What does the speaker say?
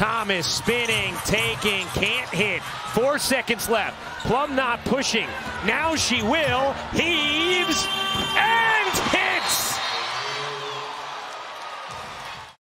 Thomas spinning, taking, can't hit. Four seconds left. Plum not pushing. Now she will. He.